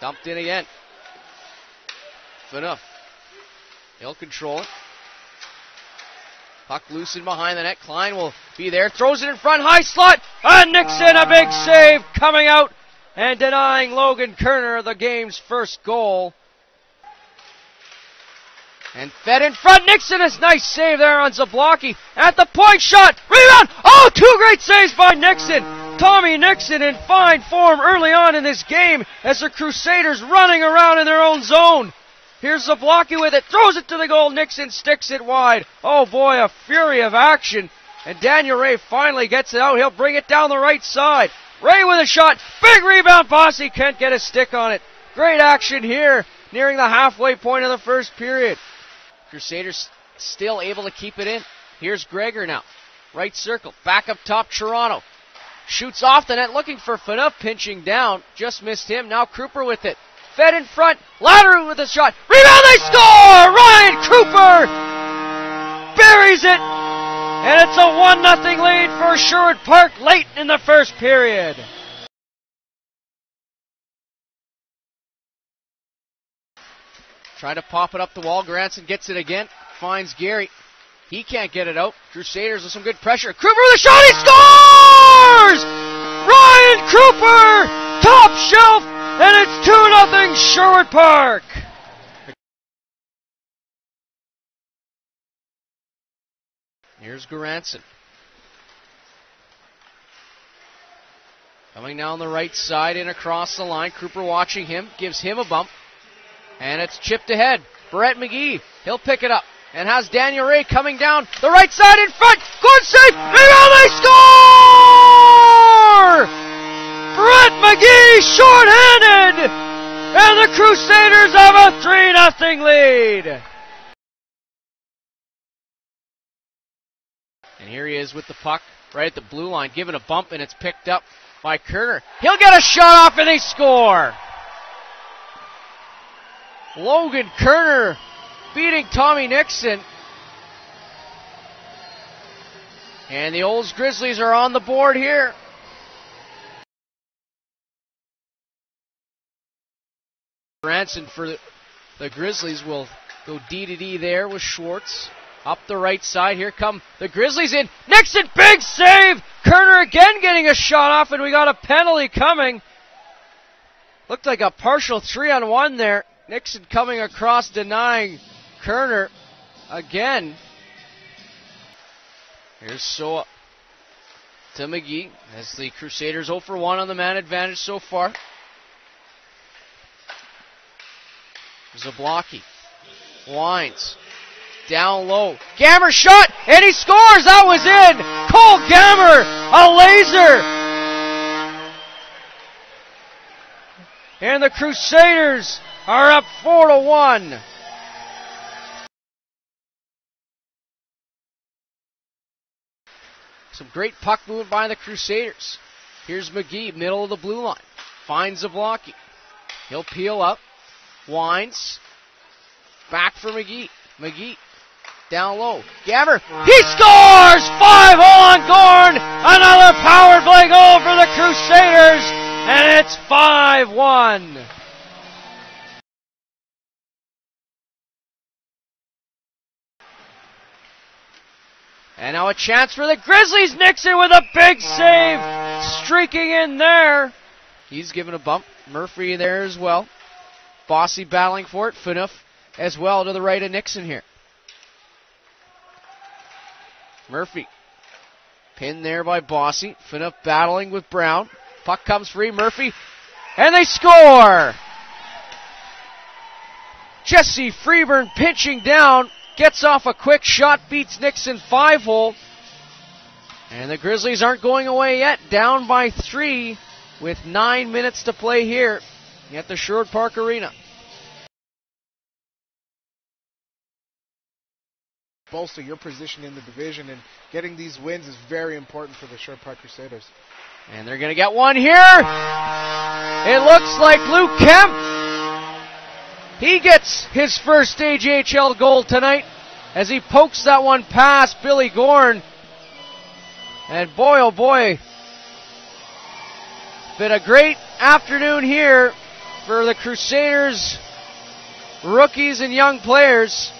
Dumped in again. Phaneuf. He'll control it. Puck loose in behind the net. Klein will be there. Throws it in front. High slot. And Nixon a big save coming out and denying Logan Kerner the game's first goal. And fed in front. Nixon is nice save there on Zablocki. At the point shot. Rebound. Oh, two great saves by Nixon. Tommy Nixon in fine form early on in this game as the Crusaders running around in their own zone. Here's Zablocki with it. Throws it to the goal. Nixon sticks it wide. Oh boy, a fury of action. And Daniel Ray finally gets it out. He'll bring it down the right side. Ray with a shot. Big rebound. Bossy can't get a stick on it. Great action here nearing the halfway point of the first period. Crusaders still able to keep it in. Here's Gregor now. Right circle. Back up top, Toronto. Shoots off the net looking for Phaneuf pinching down. Just missed him. Now Cooper with it. Fed in front. Lattery with a shot. Rebound, they score! Ryan Cooper buries it. And it's a 1 0 lead for Sherwood Park late in the first period. Trying to pop it up the wall. Granson gets it again. Finds Gary. He can't get it out. Crusaders with some good pressure. Cooper with a shot. He scores! Park. Here's Garanson. Coming down the right side and across the line. Cooper watching him. Gives him a bump. And it's chipped ahead. Brett McGee, he'll pick it up. And has Daniel Ray coming down the right side in front. Good save. Rebound, they score! Brett McGee short-handed. And the Crusaders have a 3 0 lead. And here he is with the puck right at the blue line, giving a bump, and it's picked up by Kerner. He'll get a shot off and they score. Logan Kerner beating Tommy Nixon. And the Olds Grizzlys are on the board here. Ranson for the, the Grizzlys will go D to D there with Schwartz. Up the right side. Here come the Grizzlys in. Nixon, big save! Kerner again getting a shot off, and we got a penalty coming. Looked like a partial three on one there. Nixon coming across denying Kerner again. Here's Soa to McGee as the Crusaders 0 for 1 on the man advantage so far. Zablocki winds down low. Gammer shot and he scores. That was in. Cole Gammer, a laser. And the Crusaders are up four to one. Some great puck movement by the Crusaders. Here's McGee, middle of the blue line. Finds Zablocki. He'll peel up. Winds. Back for McGee. McGee. Down low. Gammer. He scores! 5 on Gorn! Another power play goal for the Crusaders! And it's 5 1. And now a chance for the Grizzlys. Nixon with a big save. Streaking in there. He's given a bump. Murphy there as well. Bossy battling for it. Phaneuf as well to the right of Nixon here. Murphy. Pinned there by Bossy. Phaneuf battling with Brown. Puck comes free. Murphy. And they score! Jesse Freeburn pinching down. Gets off a quick shot, beats Nixon five hole. And the Grizzlys aren't going away yet. Down by three with nine minutes to play here at the Sherwood Park Arena. Bolster your position in the division, and getting these wins is very important for the Sherwood Park Crusaders. And they're going to get one here. It looks like Luke Kemp he gets his first AJHL goal tonight as he pokes that one past Billy Gorn. And boy, oh boy, been a great afternoon here for the Crusaders, rookies and young players.